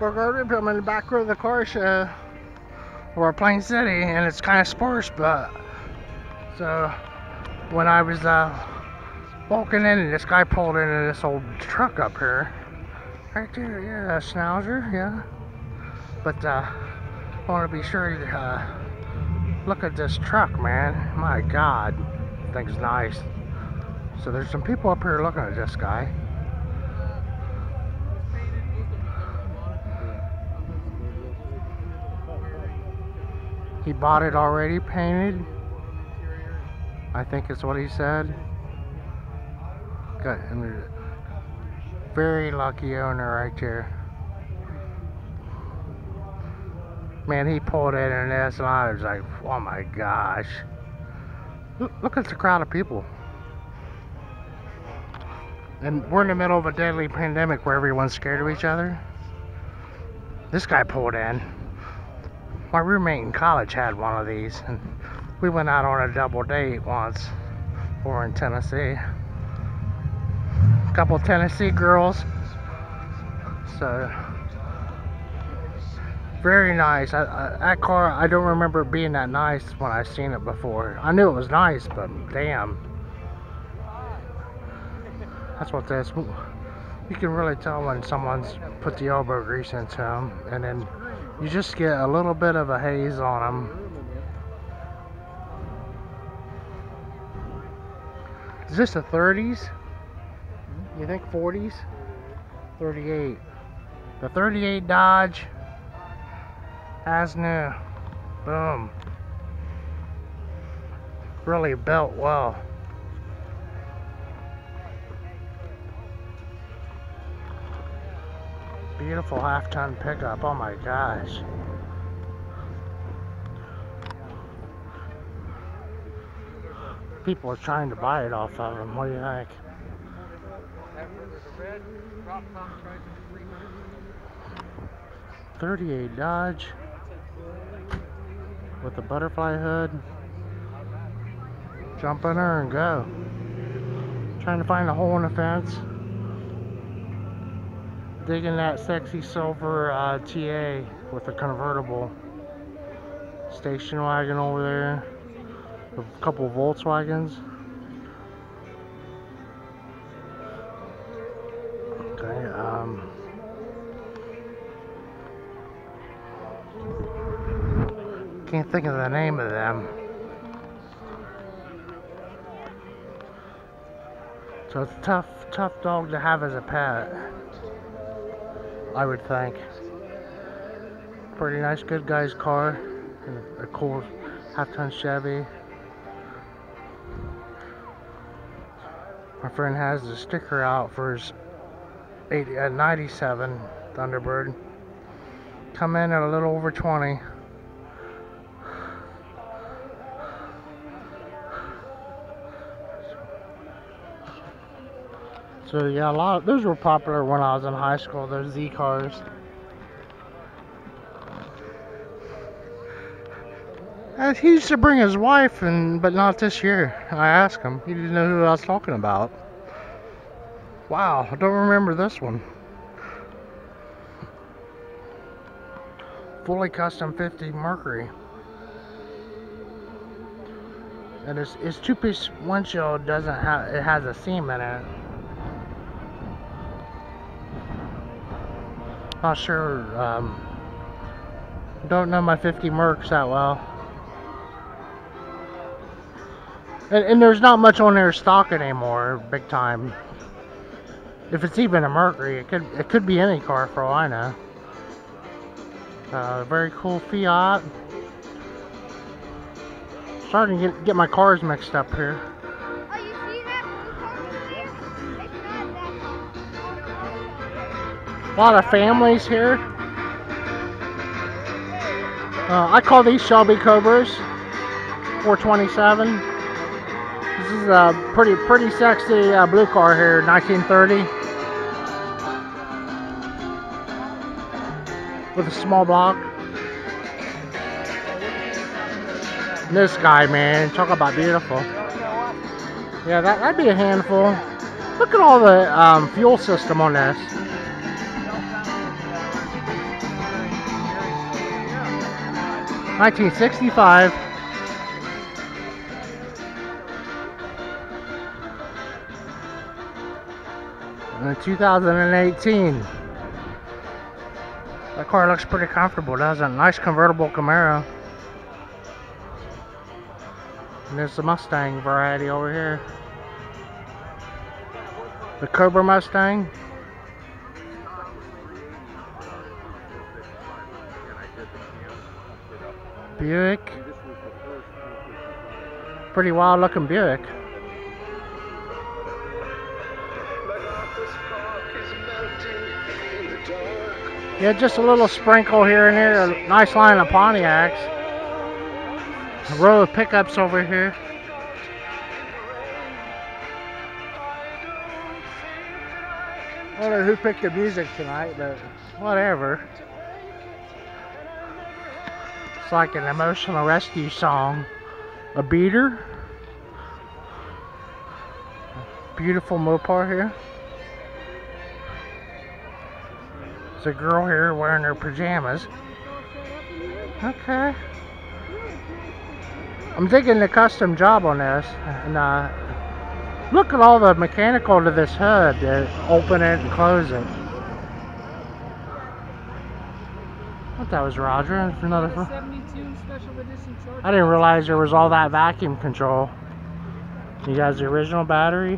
We're going to I'm in the back row of the car show. We're Plain City, and it's kind of sparse, but so when I was uh, walking in, this guy pulled into this old truck up here, right there, yeah, a Schnauzer, yeah. But uh, I want to be sure to uh, look at this truck, man. My God, thing's nice. So there's some people up here looking at this guy. He bought it already painted. I think is what he said. Got very lucky owner right there. Man, he pulled in and this, and I was like, oh my gosh. Look at the crowd of people. And we're in the middle of a deadly pandemic where everyone's scared of each other. This guy pulled in. My roommate in college had one of these, and we went out on a double date once. We're in Tennessee. A couple Tennessee girls. So very nice. I, I, that car, I don't remember being that nice when I seen it before. I knew it was nice, but damn. That's what this. You can really tell when someone's put the elbow grease into them, and then you just get a little bit of a haze on them. Is this a 30s? You think 40s? 38. The 38 Dodge as new. Boom. Really built well. Beautiful half-ton pickup. Oh my gosh. People are trying to buy it off of him. What do you think? 38 Dodge with the butterfly hood. Jump in there and go. Trying to find a hole in the fence. Digging that sexy silver uh, TA with a convertible station wagon over there. A couple Volkswagens. Okay, um, Can't think of the name of them. So it's tough, tough dog to have as a pet. I would think. Pretty nice, good guy's car. A cool half-ton Chevy. My friend has the sticker out for his 80, uh, 97 Thunderbird. Come in at a little over 20. So yeah, a lot of those were popular when I was in high school. Those Z cars. And he used to bring his wife, and but not this year. I asked him. He didn't know who I was talking about. Wow, I don't remember this one. Fully custom 50 Mercury. And its, its two-piece windshield doesn't have, it has a seam in it. Not sure, um, don't know my 50 Mercs that well. And, and, there's not much on there stock anymore, big time. If it's even a Mercury, it could it could be any car for all I know. Uh, very cool Fiat. Starting to get, get my cars mixed up here. A lot of families here. Uh, I call these Shelby Cobras 427. This is a pretty pretty sexy uh, blue car here, 1930. With a small block. this guy, man, talk about beautiful. Yeah, that, that'd be a handful. Look at all the um, fuel system on this. 1965. And 2018. That car looks pretty comfortable. It has a nice convertible Camaro. And there's the Mustang variety over here. The Cobra Mustang. Buick. Pretty wild looking Buick. Yeah, just a little sprinkle here and there. A nice line of Pontiacs. A row of pickups over here. I don't know who picked the music tonight, but whatever. It's like an emotional rescue song. A beater. Beautiful Mopar here. There's a girl here wearing her pajamas. Okay. I'm digging the custom job on this. And uh, look at all the mechanical to this hood to open it and close it. What that was Roger? Another. I didn't realize there was all that vacuum control. You guys, the original battery?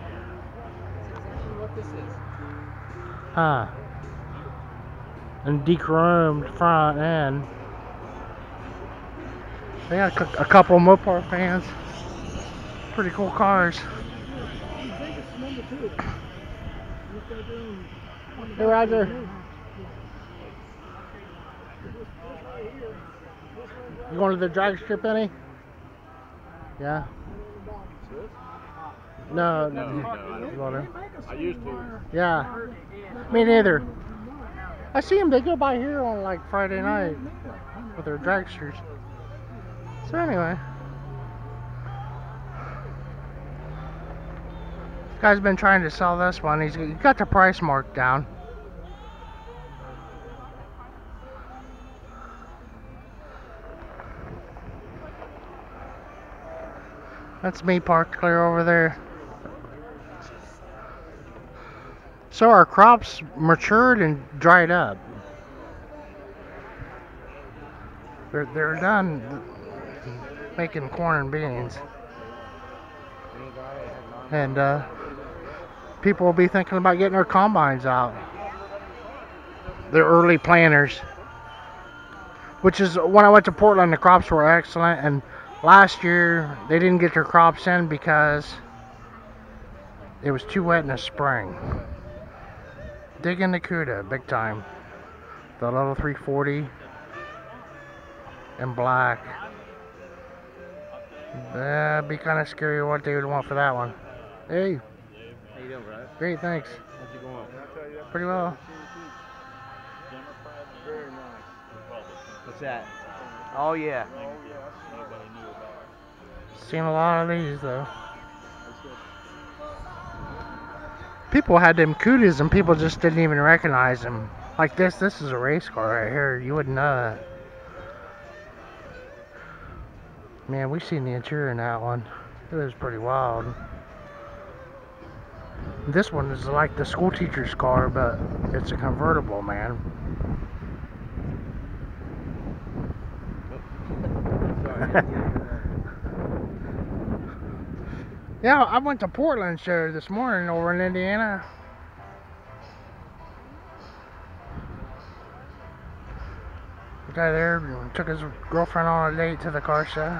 What this is? Huh. And dechromed front end. They got a a couple Mopar fans. Pretty cool cars. Hey Roger. You going to the drag strip any? Yeah. No, No, no, I. I used to. Yeah. Me neither. I see them. They go by here on like Friday night with their drag dragsters. So anyway, this guy's been trying to sell this one. He's he got the price marked down. That's me parked clear over there. So our crops matured and dried up. They're, they're done making corn and beans. And uh, people will be thinking about getting their combines out. They're early planters. Which is when I went to Portland, the crops were excellent. And last year, they didn't get their crops in because it was too wet in the spring digging the CUDA big time. The little 340 in black. That'd be kind of scary what they would want for that one. Hey, How you doing, bro? great, thanks. How's it going? Pretty well. What's that? Oh yeah. Seen a lot of these though. People had them cooties and people just didn't even recognize them. Like this, this is a race car right here. You wouldn't know that. Man, we seen the interior in that one. It was pretty wild. This one is like the school teacher's car, but it's a convertible, man. Yeah, I went to Portland show this morning over in Indiana. The guy there took his girlfriend on a date to the car show.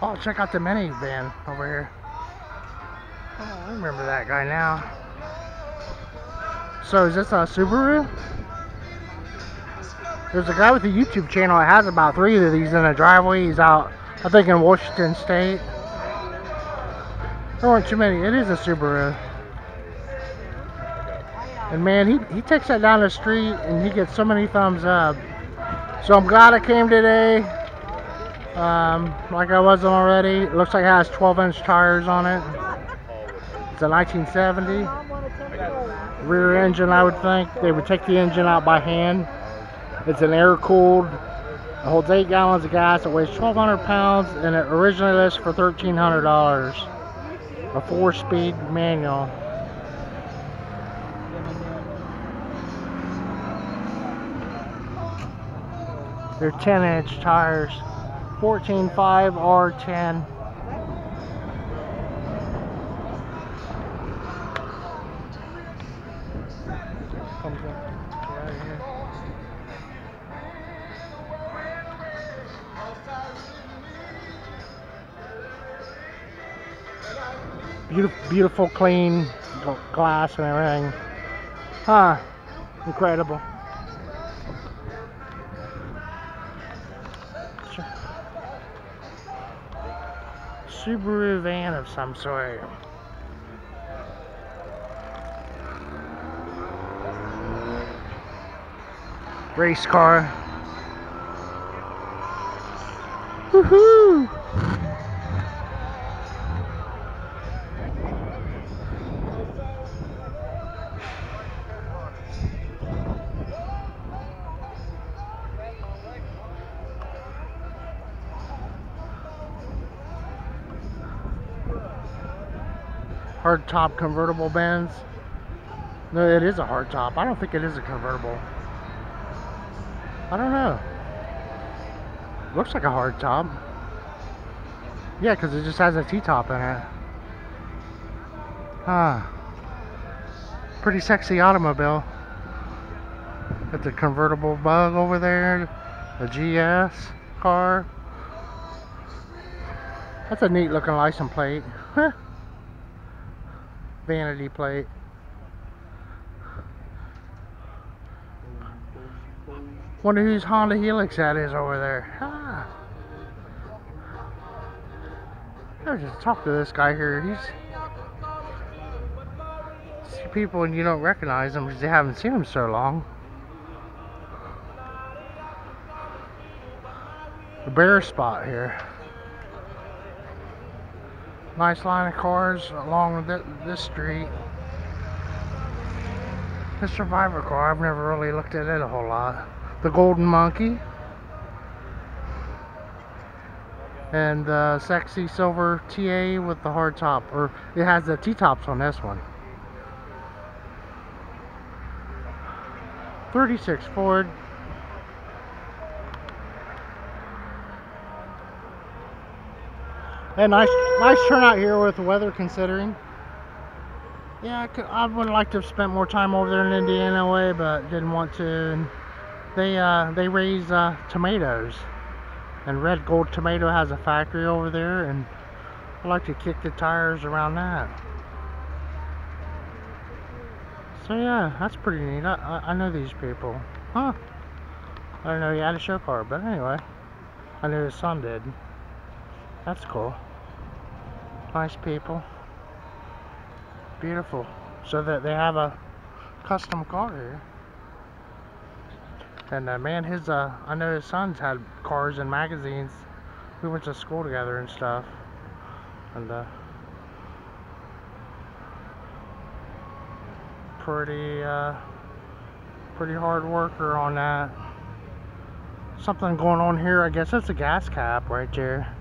Oh, check out the minivan over here. Oh, I remember that guy now. So, is this a Subaru? There's a guy with a YouTube channel that has about three of these in a driveway. He's out, I think, in Washington State. There weren't too many. It is a Subaru. And man, he, he takes that down the street and he gets so many thumbs up. So I'm glad I came today. Um, like I wasn't already. It looks like it has 12 inch tires on it. It's a 1970. Rear engine, I would think. They would take the engine out by hand. It's an air cooled It holds 8 gallons of gas. It weighs 1,200 pounds and it originally lists for $1,300. A 4 speed manual. They're 10 inch tires. 14.5 R10. Comes in right here. Beautiful, beautiful, clean glass and everything. Huh? Incredible. Su- Subaru van of some sort. Race car. Hard top convertible Benz. No, it is a hard top. I don't think it is a convertible. I don't know. Looks like a hard top. Yeah, because it just has a T-top in it. Huh. Pretty sexy automobile. Got the convertible bug over there. The GS car. That's a neat looking license plate. Vanity plate. Wonder whose Honda Helix that is over there. Ah. I was just talk to this guy here. He's see people and you don't recognize them because you haven't seen them so long. The bear spot here. Nice line of cars along thi- this street. The survivor car, I've never really looked at it a whole lot. The Golden Monkey. And the sexy silver TA with the hard top. Or it has the T-tops on this one. 36 Ford. And nice, nice turnout here with the weather considering. Yeah, I, could, I would like to have spent more time over there in Indiana way, but didn't want to. They uh, they raise uh, tomatoes, and Red Gold Tomato has a factory over there, and I'd like to kick the tires around that. So yeah, that's pretty neat. I, I, I know these people. Huh? I didn't know he had a show car, but anyway, I knew his son did. That's cool. Nice people. Beautiful. So that they have a custom car here. And uh, man, his uh, I know his sons had cars and magazines. We went to school together and stuff. And uh, pretty uh, pretty hard worker on that. Something going on here. I guess that's a gas cap right there.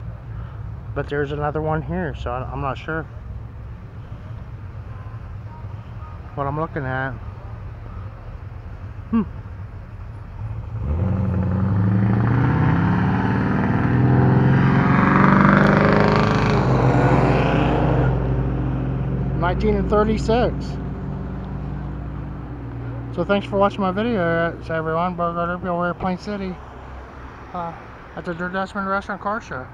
But there's another one here, so I'm not sure. What I'm looking at. Hmm. Nineteen and thirty-six. So thanks for watching my video, it's everyone. Bogart Oakville, we're at Plain City. Uh, at the Der Dutchman Restaurant Car Show.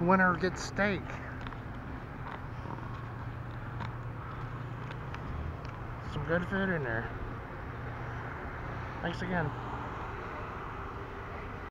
Winner gets steak. Some good food in there. Thanks again.